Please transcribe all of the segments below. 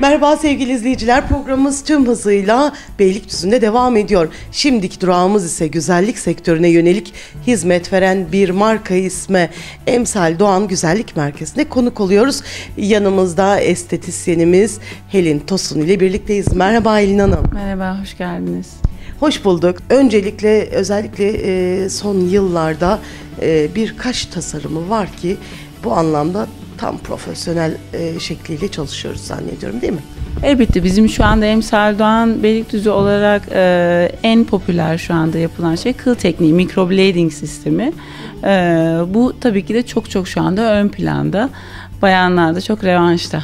Merhaba sevgili izleyiciler. Programımız tüm hızıyla Beylikdüzü'nde devam ediyor. Şimdiki durağımız ise güzellik sektörüne yönelik hizmet veren bir marka isme Emsal Doğan Güzellik Merkezi'nde konuk oluyoruz. Yanımızda estetisyenimiz Helin Tosun ile birlikteyiz. Merhaba Helin Hanım. Merhaba, hoş geldiniz. Hoş bulduk. Öncelikle özellikle e, son yıllarda e, bir kaş tasarımı var ki bu anlamda tam profesyonel e, şekliyle çalışıyoruz zannediyorum değil mi? Elbette bizim şu anda Emsal Doğan Beylikdüzü olarak e, en popüler şu anda yapılan şey kıl tekniği, microblading sistemi. E, bu tabii ki de çok çok şu anda ön planda. Bayanlarda çok revanşta.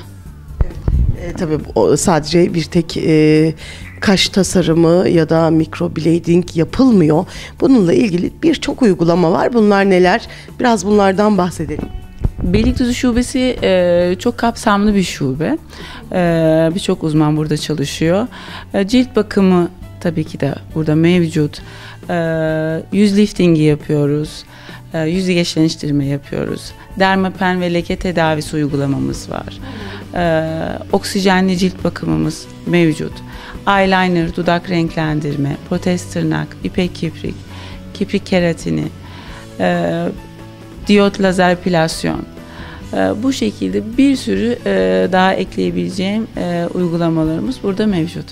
E, tabii o sadece bir tek e, kaş tasarımı ya da microblading yapılmıyor. Bununla ilgili birçok uygulama var. Bunlar neler? Biraz bunlardan bahsedelim. Beylikdüzü Şubesi e, çok kapsamlı bir şube. E, Birçok uzman burada çalışıyor. E, cilt bakımı tabii ki de burada mevcut. E, yüz liftingi yapıyoruz. E, yüz gençleştirme yapıyoruz. Dermapen ve leke tedavisi uygulamamız var. E, oksijenli cilt bakımımız mevcut. Eyeliner, dudak renklendirme, protez tırnak, ipek kiprik, kiprik keratini, e, diyot lazer epilasyon. Bu şekilde bir sürü daha ekleyebileceğim uygulamalarımız burada mevcut.